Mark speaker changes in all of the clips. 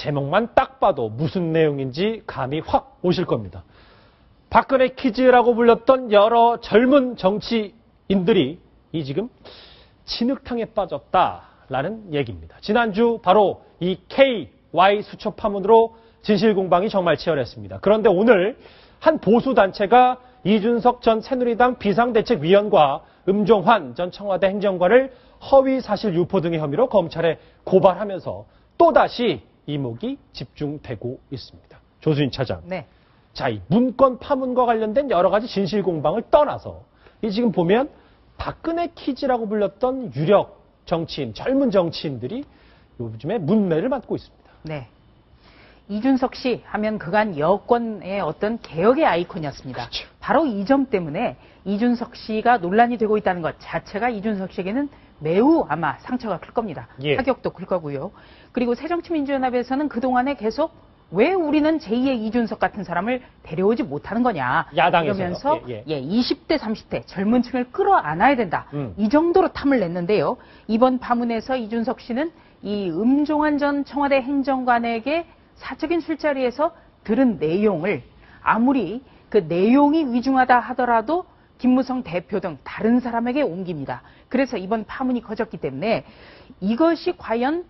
Speaker 1: 제목만 딱 봐도 무슨 내용인지 감이 확 오실 겁니다. 박근혜 키즈라고 불렸던 여러 젊은 정치인들이 이 지금 진흙탕에 빠졌다라는 얘기입니다. 지난주 바로 이 KY 수첩 파문으로 진실 공방이 정말 치열했습니다. 그런데 오늘 한 보수 단체가 이준석 전 새누리당 비상대책위원과 음종환 전 청와대 행정관을 허위 사실 유포 등의 혐의로 검찰에 고발하면서 또다시 이목이 집중되고 있습니다. 조수인 차장.
Speaker 2: 네.
Speaker 1: 자, 이 문건 파문과 관련된 여러 가지 진실 공방을 떠나서 이 지금 보면 박근혜 키즈라고 불렸던 유력 정치인, 젊은 정치인들이 요즘에 문매를 맞고 있습니다.
Speaker 2: 네. 이준석 씨 하면 그간 여권의 어떤 개혁의 아이콘이었습니다.
Speaker 1: 그렇죠.
Speaker 2: 바로 이 점 때문에 이준석 씨가 논란이 되고 있다는 것 자체가 이준석 씨에게는 매우 아마 상처가 클 겁니다.
Speaker 1: 예.
Speaker 2: 타격도 클 거고요. 그리고 새정치민주연합에서는 그동안에 계속 왜 우리는 제2의 이준석 같은 사람을 데려오지 못하는 거냐.
Speaker 1: 야당에서요.
Speaker 2: 이러면서
Speaker 1: 예,
Speaker 2: 예, 20대, 30대 젊은 층을 끌어안아야 된다.
Speaker 1: 음.
Speaker 2: 이 정도로 탐을 냈는데요. 이번 파문에서 이준석 씨는 이 음종환 전 청와대 행정관에게 사적인 술자리에서 들은 내용을 아무리 그 내용이 위중하다 하더라도 김무성 대표 등 다른 사람에게 옮깁니다. 그래서 이번 파문이 커졌기 때문에 이것이 과연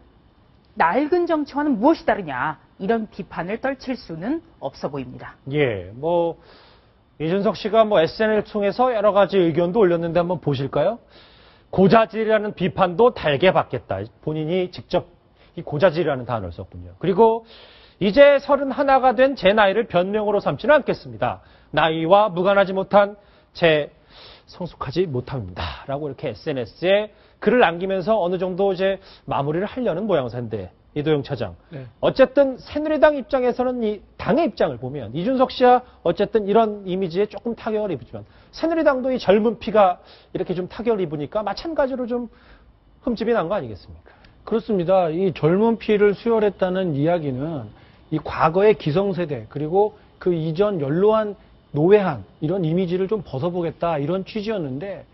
Speaker 2: 낡은 정치와는 무엇이 다르냐 이런 비판을 떨칠 수는 없어 보입니다.
Speaker 1: 예, 뭐 이준석 씨가 뭐 SNS를 통해서 여러 가지 의견도 올렸는데 한번 보실까요? 고자질이라는 비판도 달게 받겠다. 본인이 직접 이 고자질이라는 단어를 썼군요. 그리고 이제 서른 하나가 된 제 나이를 변명으로 삼지는 않겠습니다. 나이와 무관하지 못한 제 성숙하지 못함입니다. 라고 이렇게 SNS에 글을 남기면서 어느 정도 이제 마무리를 하려는 모양새인데 이도영 차장.
Speaker 3: 네.
Speaker 1: 어쨌든 새누리당 입장에서는 이 당의 입장을 보면 이준석 씨야 어쨌든 이런 이미지에 조금 타격을 입지만 새누리당도 이 젊은 피가 이렇게 좀 타격을 입으니까 마찬가지로 좀 흠집이 난 거 아니겠습니까?
Speaker 3: 그렇습니다. 이 젊은 피를 수혈했다는 이야기는 이 과거의 기성세대 그리고 그 이전 연로한 노회한 이런 이미지를 좀 벗어보겠다 이런 취지였는데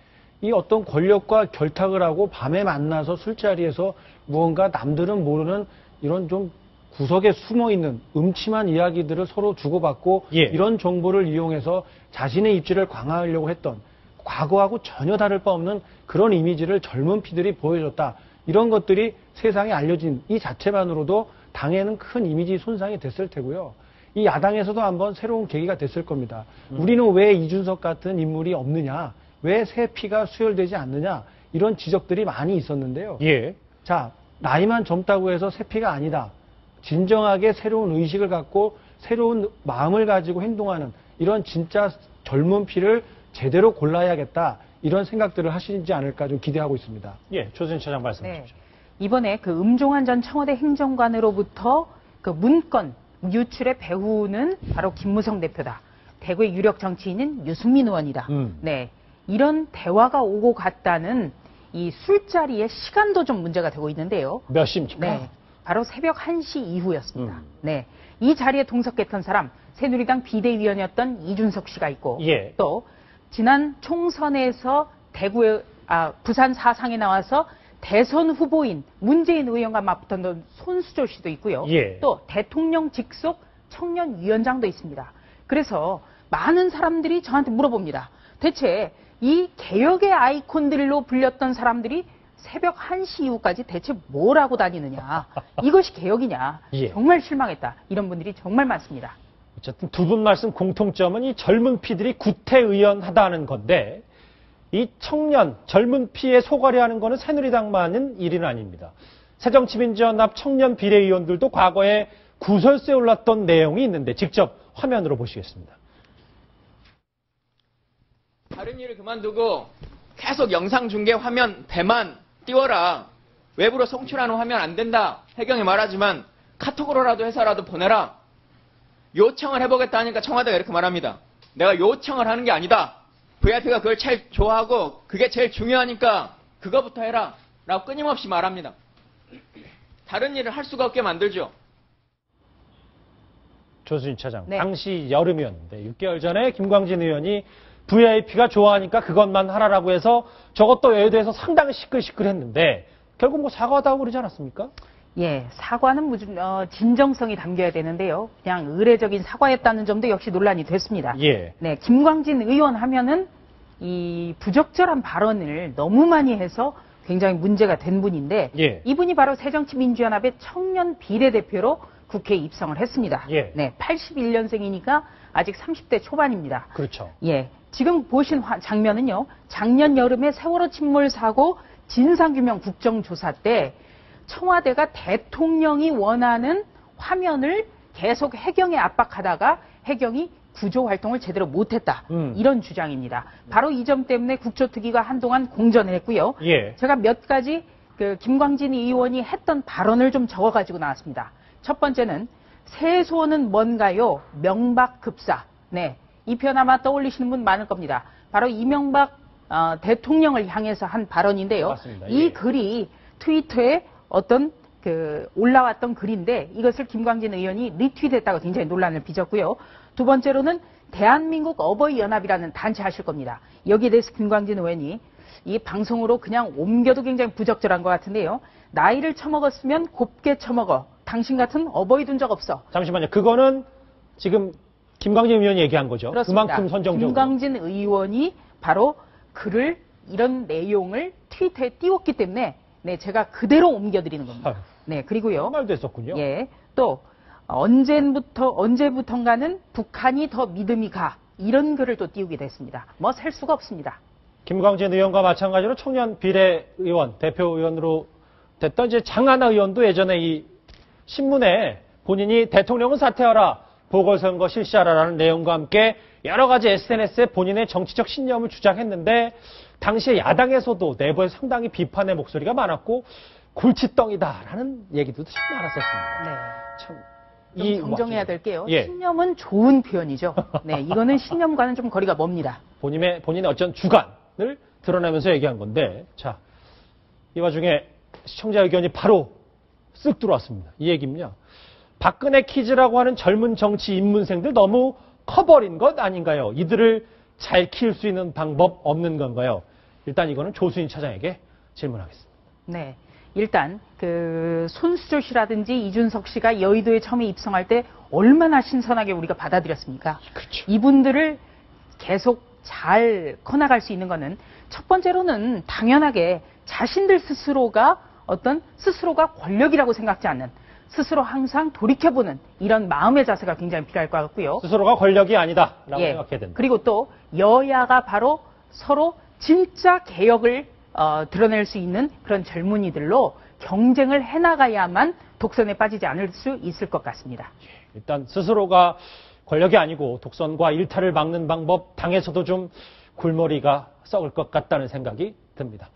Speaker 3: 이 어떤 권력과 결탁을 하고 밤에 만나서 술자리에서 무언가 남들은 모르는 이런 좀 구석에 숨어 있는 음침한 이야기들을 서로 주고받고
Speaker 1: 예.
Speaker 3: 이런 정보를 이용해서 자신의 입지를 강화하려고 했던 과거하고 전혀 다를 바 없는 그런 이미지를 젊은 피들이 보여줬다. 이런 것들이 세상에 알려진 이 자체만으로도 당에는 큰 이미지 손상이 됐을 테고요. 이 야당에서도 한번 새로운 계기가 됐을 겁니다. 우리는 왜 이준석 같은 인물이 없느냐? 왜 새 피가 수혈되지 않느냐? 이런 지적들이 많이 있었는데요.
Speaker 1: 예.
Speaker 3: 자, 나이만 젊다고 해서 새 피가 아니다. 진정하게 새로운 의식을 갖고 새로운 마음을 가지고 행동하는 이런 진짜 젊은 피를 제대로 골라야겠다. 이런 생각들을 하시지 않을까 좀 기대하고 있습니다.
Speaker 1: 예, 조진 차장 말씀해
Speaker 2: 네. 이번에 그 음종환 전 청와대 행정관으로부터 그 문건 유출의 배후는 바로 김무성 대표다. 대구의 유력 정치인인 유승민 의원이다.
Speaker 1: 음.
Speaker 2: 네. 이런 대화가 오고 갔다는 이 술자리의 시간도 좀 문제가 되고 있는데요.
Speaker 1: 몇 시입니까?
Speaker 2: 네. 바로 새벽 1시 이후였습니다.
Speaker 1: 음.
Speaker 2: 네. 이 자리에 동석했던 사람, 새누리당 비대위원이었던 이준석 씨가 있고,
Speaker 1: 예.
Speaker 2: 또 지난 총선에서 대구에 아, 부산 사상에 나와서 대선 후보인 문재인 의원과 맞붙었던 손수조 씨도 있고요.
Speaker 1: 예.
Speaker 2: 또 대통령 직속 청년위원장도 있습니다. 그래서 많은 사람들이 저한테 물어봅니다. 대체 이 개혁의 아이콘들로 불렸던 사람들이 새벽 1시 이후까지 대체 뭘 하고 다니느냐. 이것이 개혁이냐.
Speaker 1: 예.
Speaker 2: 정말 실망했다. 이런 분들이 정말 많습니다.
Speaker 1: 어쨌든 두 분 말씀 공통점은 이 젊은 피들이 구태의연하다는 건데 이 청년, 젊은 피에 소가리하는 거는 새누리당만은 일은 아닙니다. 새정치민주연합 청년 비례의원들도 과거에 구설수에 올랐던 내용이 있는데 직접 화면으로 보시겠습니다.
Speaker 4: 다른 일을 그만두고 계속 영상 중계 화면 배만 띄워라. 외부로 송출하는 화면 안 된다. 해경이 말하지만 카톡으로라도 해서라도 보내라. 요청을 해보겠다 하니까 청와대가 이렇게 말합니다. 내가 요청을 하는 게 아니다. VIP가 그걸 제일 좋아하고 그게 제일 중요하니까 그거부터 해라. 라고 끊임없이 말합니다. 다른 일을 할 수가 없게 만들죠.
Speaker 1: 조수진 차장.
Speaker 2: 네.
Speaker 1: 당시 여름이었는데 6개월 전에 김광진 의원이 VIP가 좋아하니까 그것만 하라라고 해서 저것도 외도해서 상당히 시끌시끌했는데 결국 뭐 사과하다고 그러지 않았습니까?
Speaker 2: 예, 사과는 무슨 어, 진정성이 담겨야 되는데요. 그냥 의례적인 사과였다는 점도 역시 논란이 됐습니다.
Speaker 1: 예.
Speaker 2: 네, 김광진 의원 하면은 이 부적절한 발언을 너무 많이 해서 굉장히 문제가 된 분인데
Speaker 1: 예.
Speaker 2: 이분이 바로 새정치민주연합의 청년 비례대표로 국회에 입성을 했습니다.
Speaker 1: 예.
Speaker 2: 네, 81년생이니까 아직 30대 초반입니다.
Speaker 1: 그렇죠.
Speaker 2: 예. 지금 보신 화- 장면은요. 작년 여름에 세월호 침몰 사고 진상규명 국정조사 때 청와대가 대통령이 원하는 화면을 계속 해경에 압박하다가 해경이 구조 활동을 제대로 못했다.
Speaker 1: 음.
Speaker 2: 이런 주장입니다. 바로 이 점 때문에 국조특위가 한동안 공전을 했고요.
Speaker 1: 예.
Speaker 2: 제가 몇 가지 그 김광진 의원이 했던 발언을 좀 적어가지고 나왔습니다. 첫 번째는 세소는 뭔가요? 명박급사. 네, 이 표현 아마 떠올리시는 분 많을 겁니다. 바로 이명박 어, 대통령을 향해서 한 발언인데요.
Speaker 1: 맞습니다.
Speaker 2: 이
Speaker 1: 예.
Speaker 2: 글이 트위터에 어떤 그 올라왔던 글인데 이것을 김광진 의원이 리트윗했다고 굉장히 논란을 빚었고요. 두 번째로는 대한민국 어버이 연합이라는 단체 하실 겁니다. 여기에 대해서 김광진 의원이 이 방송으로 그냥 옮겨도 굉장히 부적절한 것 같은데요. 나이를 처먹었으면 곱게 처먹어. 당신 같은 어버이 둔 적 없어.
Speaker 1: 잠시만요. 그거는 지금 김광진 의원이 얘기한 거죠.
Speaker 2: 그렇습니다.
Speaker 1: 그만큼 선정적으로.
Speaker 2: 김광진 의원이 바로 글을 이런 내용을 트위터에 띄웠기 때문에 네, 제가 그대로 옮겨드리는 겁니다.
Speaker 1: 아유.
Speaker 2: 네, 그리고요.
Speaker 1: 말도 했었군요.
Speaker 2: 예. 또 언제부터 언제부턴가는 북한이 더 믿음이 가 이런 글을 또 띄우게 됐습니다. 뭐 셀 수가 없습니다.
Speaker 1: 김광진 의원과 마찬가지로 청년 비례 의원, 대표 의원으로 됐던 이제 장하나 의원도 예전에 이 신문에 본인이 대통령은 사퇴하라, 보궐선거 실시하라라는 내용과 함께 여러 가지 SNS에 본인의 정치적 신념을 주장했는데 당시에 야당에서도 내부에 상당히 비판의 목소리가 많았고 골칫덩이다라는 얘기도 참 많았었습니다.
Speaker 2: 네.
Speaker 1: 참,
Speaker 2: 좀 경정해야
Speaker 1: 와중에.
Speaker 2: 될 게요.
Speaker 1: 예.
Speaker 2: 신념은 좋은 표현이죠. 네, 이거는 신념과는 좀 거리가 멉니다.
Speaker 1: 본인의, 본인의 어쩐 주관을 드러내면서 얘기한 건데, 자, 이 와중에 시청자 의견이 바로 쓱 들어왔습니다. 이 얘기입니다. 박근혜 키즈라고 하는 젊은 정치 입문생들 너무 커버린 것 아닌가요? 이들을 잘 키울 수 있는 방법 없는 건가요? 일단 이거는 조수인 차장에게 질문하겠습니다.
Speaker 2: 네. 일단 그 손수조 씨라든지 이준석 씨가 여의도에 처음에 입성할 때 얼마나 신선하게 우리가 받아들였습니까?
Speaker 1: 그렇죠.
Speaker 2: 이분들을 계속 잘 커나갈 수 있는 거는 첫 번째로는 당연하게 자신들 스스로가 어떤 스스로가 권력이라고 생각지 않는 스스로 항상 돌이켜보는 이런 마음의 자세가 굉장히 필요할 것 같고요.
Speaker 1: 스스로가 권력이 아니다라고
Speaker 2: 예.
Speaker 1: 생각해야 된다.
Speaker 2: 그리고 또 여야가 바로 서로 진짜 개혁을 어, 드러낼 수 있는 그런 젊은이들로 경쟁을 해나가야만 독선에 빠지지 않을 수 있을 것 같습니다.
Speaker 1: 일단 스스로가 권력이 아니고 독선과 일탈을 막는 방법 당에서도 좀 골머리가 썩을 것 같다는 생각이 듭니다.